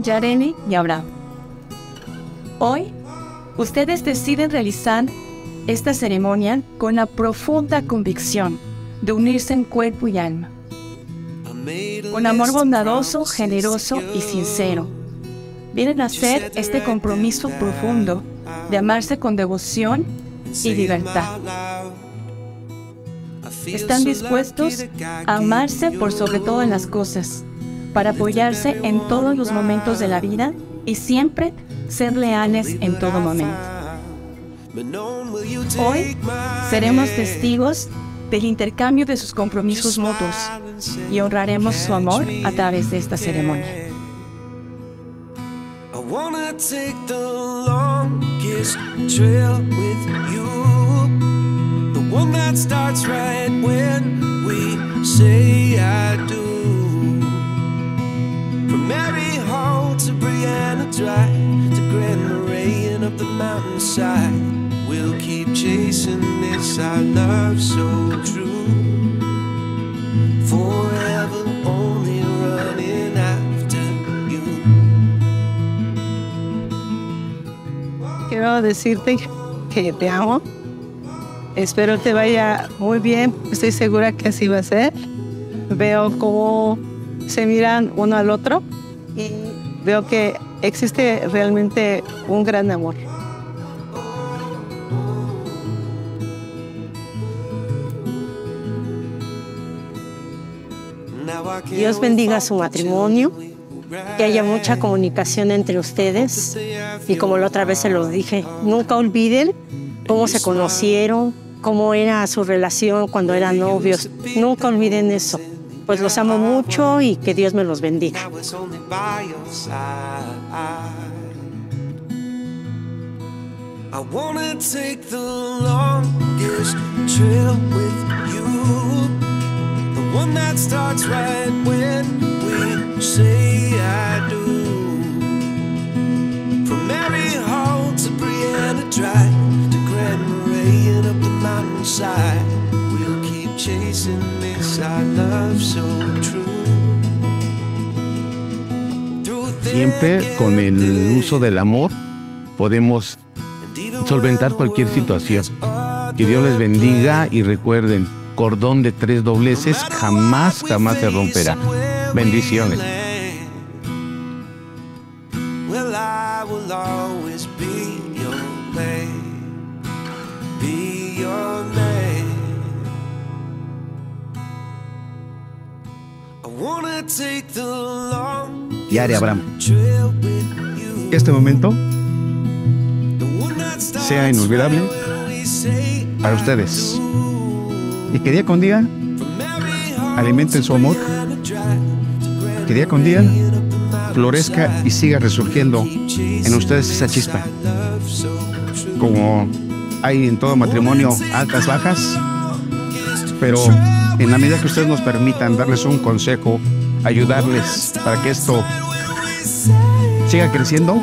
Yareli y Abraham. Hoy, ustedes deciden realizar esta ceremonia con la profunda convicción de unirse en cuerpo y alma, con amor bondadoso, generoso y sincero. Vienen a hacer este compromiso profundo de amarse con devoción y libertad. Están dispuestos a amarse por sobre todo en las cosas, para apoyarse en todos los momentos de la vida y siempre ser leales en todo momento. Hoy seremos testigos del intercambio de sus compromisos mutuos y honraremos su amor a través de esta ceremonia. Drive to Grand Marais and up the mountainside, we'll keep chasing this our love so true. Forever only running after you. Quiero decirte que te amo. Espero te vaya muy bien. Estoy segura que así va a ser. Veo cómo se miran uno al otro y veo que existe realmente un gran amor. Dios bendiga su matrimonio, que haya mucha comunicación entre ustedes y como la otra vez se lo dije, nunca olviden cómo se conocieron, cómo era su relación cuando eran novios. Nunca olviden eso. Pues los amo mucho y que Dios me los bendiga. I wanna take the longest trail with you. The one that starts right when we say I do. From Mary Hall to Brianna Drive to Grand Marais and up the mountainside. We'll keep chasing Siempre con el uso del amor podemos solventar cualquier situación. Que Dios les bendiga y recuerden, cordón de tres dobleces jamás, jamás se romperá. Bendiciones. Yare Abraham. Que este momento sea inolvidable para ustedes. Y que día con día alimenten su amor. Que día con día florezca y siga resurgiendo en ustedes esa chispa. Como hay en todo matrimonio altas, bajas, pero en la medida que ustedes nos permitan darles un consejo, ayudarles para que esto siga creciendo,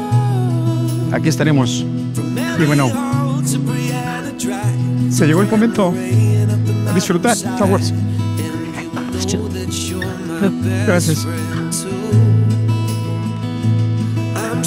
aquí estaremos. Y bueno, se llegó el momento disfrutar. Chavos. Gracias. I'm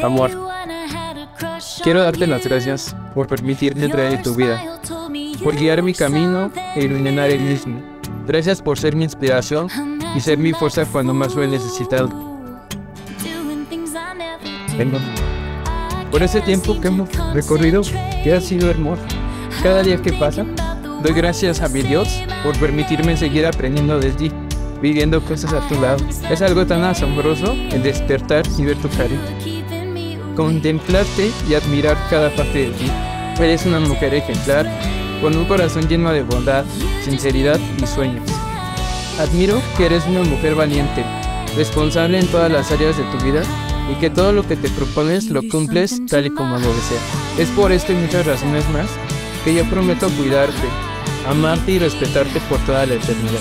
Amor, quiero darte las gracias por permitirme entrar en tu vida, por guiar mi camino e iluminar el mismo. Gracias por ser mi inspiración y ser mi fuerza cuando más lo he necesitado. Vengo. Por ese tiempo que hemos recorrido, que ha sido hermoso. Cada día que pasa, doy gracias a mi Dios por permitirme seguir aprendiendo de ti, viviendo cosas a tu lado. Es algo tan asombroso el despertar y ver tu carita contemplarte y admirar cada parte de ti. Eres una mujer ejemplar, con un corazón lleno de bondad, sinceridad y sueños. Admiro que eres una mujer valiente, responsable en todas las áreas de tu vida y que todo lo que te propones lo cumples tal y como debe ser. Es por esto y muchas razones más que yo prometo cuidarte, amarte y respetarte por toda la eternidad.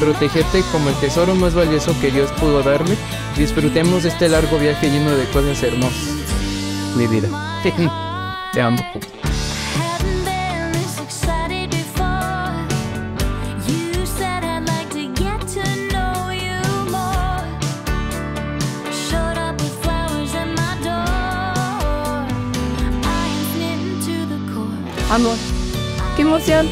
Protegerte como el tesoro más valioso que Dios pudo darme. Disfrutemos de este largo viaje lleno de cosas hermosas. Mi vida. Te amo. Hadn't been this excited before. You said I'd like to get to know you more. Showed up with flowers at my door. I am smitten to the core. Amor, qué emoción.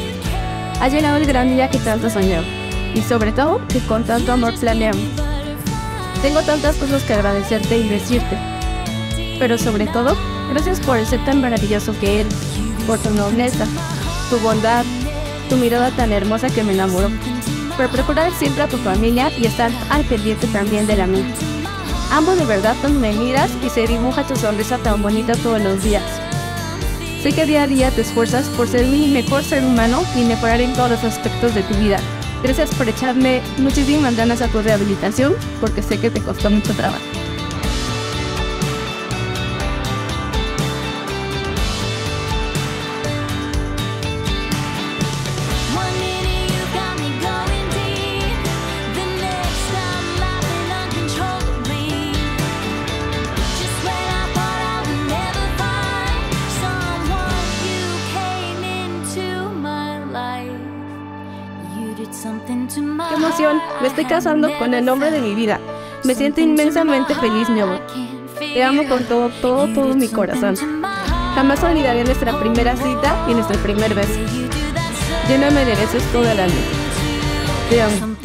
Ha llegado el gran día que tanto soñaba. Y sobre todo, que con tanto amor planeamos. Tengo tantas cosas que agradecerte y decirte. Pero sobre todo, gracias por ser tan maravilloso que eres. Por tu nobleza, tu bondad, tu mirada tan hermosa que me enamoró. Por procurar siempre a tu familia y estar al pendiente también de la mía. Amo de verdad cuando me miras y se dibuja tu sonrisa tan bonita todos los días. Sé que día a día te esfuerzas por ser mi mejor ser humano y mejorar en todos los aspectos de tu vida. Gracias por echarme muchísimas ganas a tu rehabilitación, porque sé que te costó mucho trabajo. Me estoy casando con el hombre de mi vida. Me siento inmensamente feliz, mi amor. Te amo con todo, todo, todo mi corazón. Jamás olvidaré nuestra primera cita y nuestro primer beso. Ya no me mereces toda la vida. Te amo.